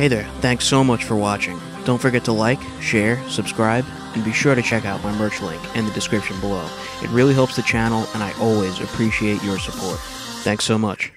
Hey there, thanks so much for watching. Don't forget to like, share, subscribe, and be sure to check out my merch link in the description below. It really helps the channel, and I always appreciate your support. Thanks so much.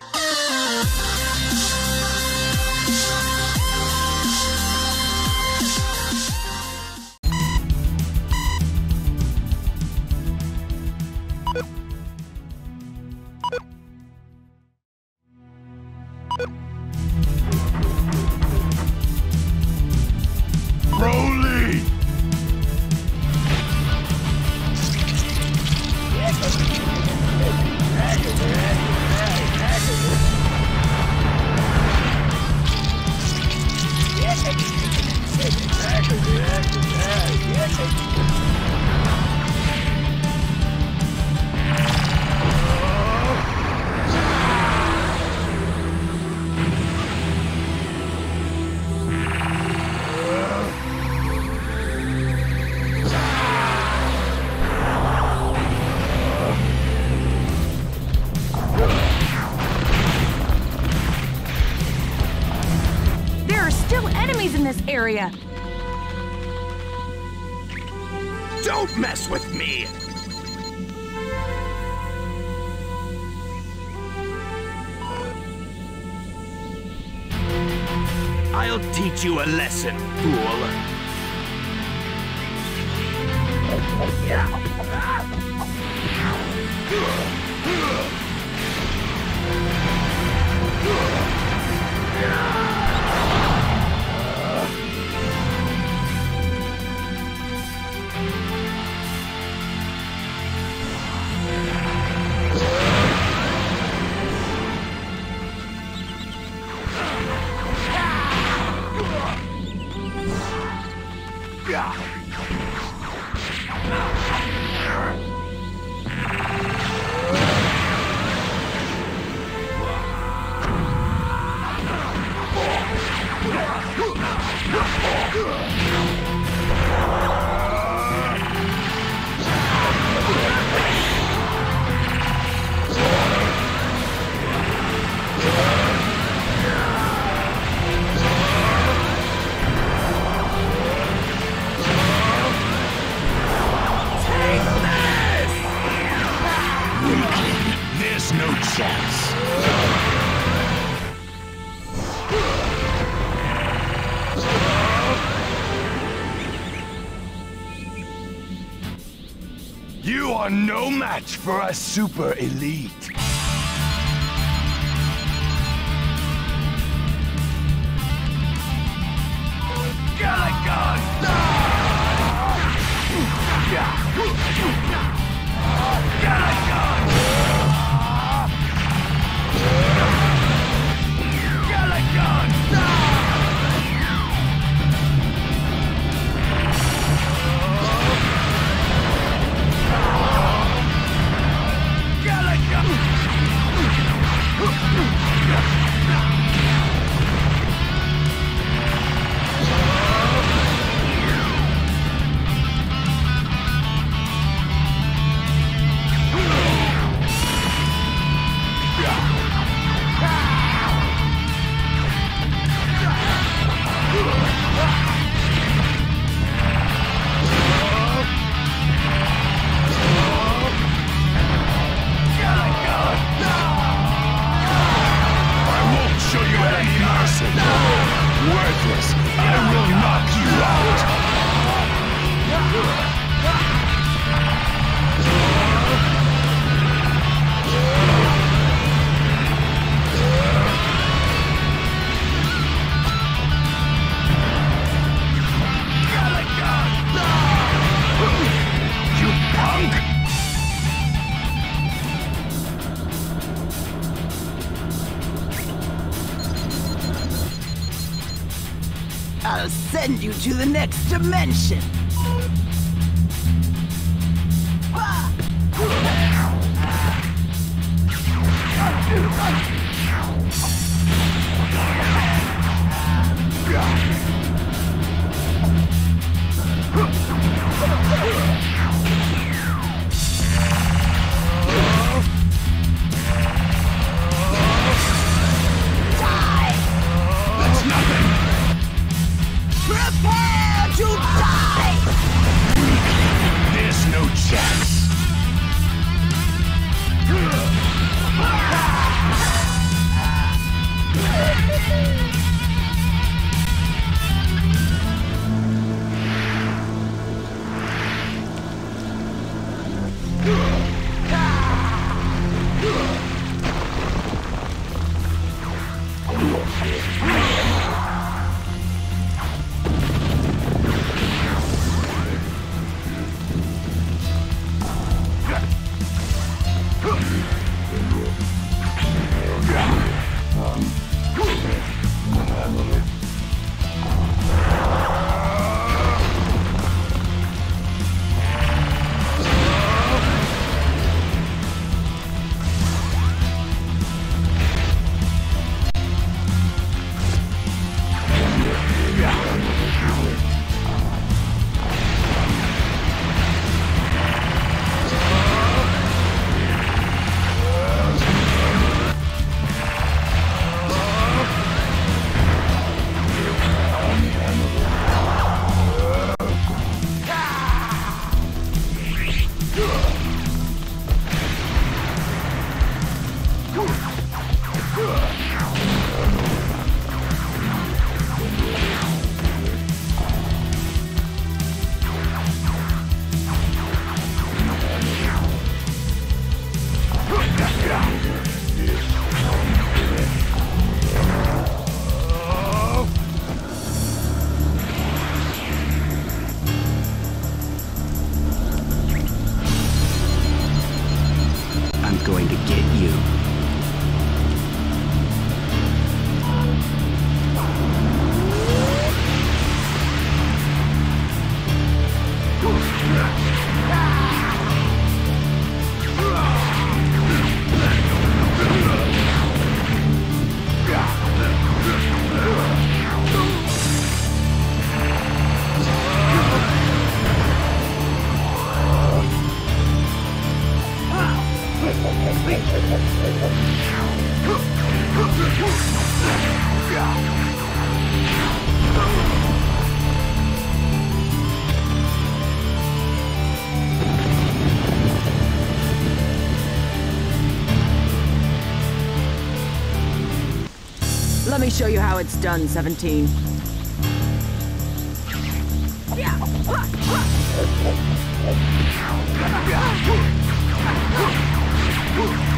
Enemies in this area. Don't mess with me! I'll teach you a lesson, fool. Weakling, You are no match for a super elite. Galick Gun! I'll send you to the next dimension. That's going to get you. Show you how it's done, 17. Show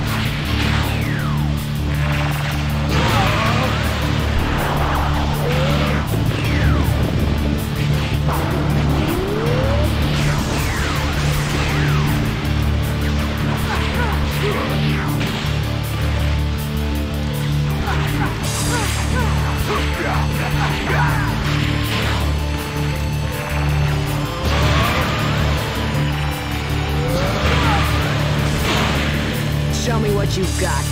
you've got.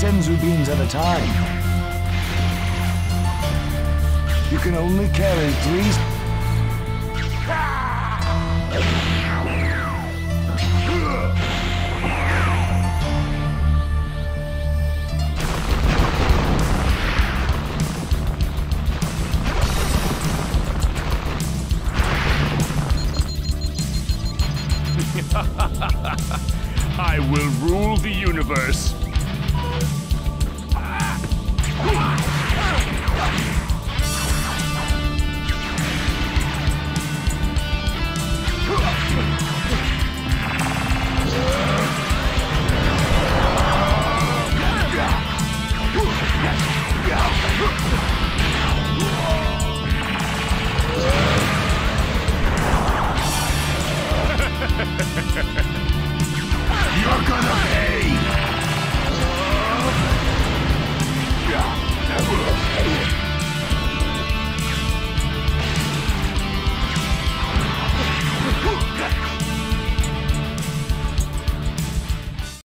Senzu beans at a time. You can only carry three... I will rule the universe. Ah!